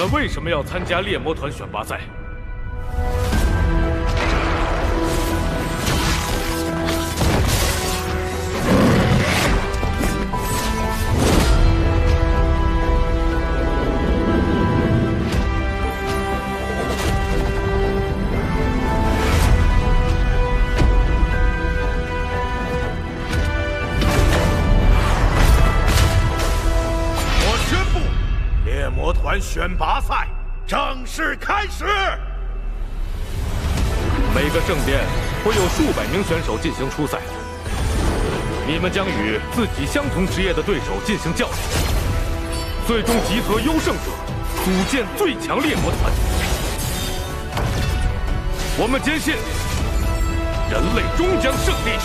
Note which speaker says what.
Speaker 1: 们为什么要参加猎魔团选拔赛？
Speaker 2: 魔团选拔赛正式开始。
Speaker 1: 每个圣殿会有数百名选手进行初赛，你们将与自己相同职业的对手进行较量，最终集合优胜者，组建最强猎魔团。我们坚信，人类终将胜利，